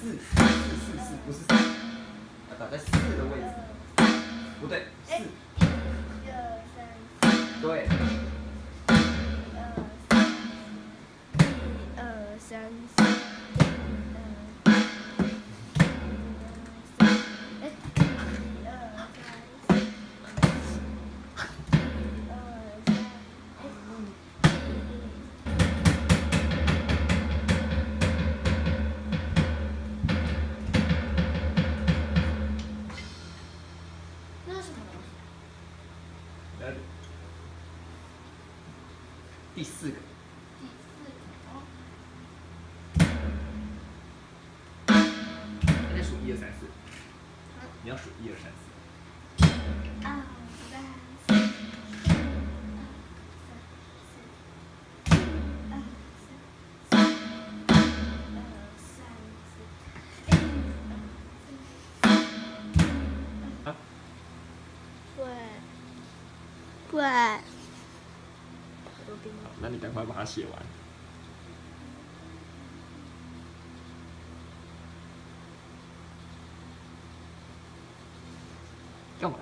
四四四四，不是三，要打在四的位置，不对，四，一二三。一二三。四，一二第四个，第四个。那就数一二三四，你要数一二三四，二三四，二三四，二三四，二三四，啊，对，对，那你赶快把它写完。干嘛？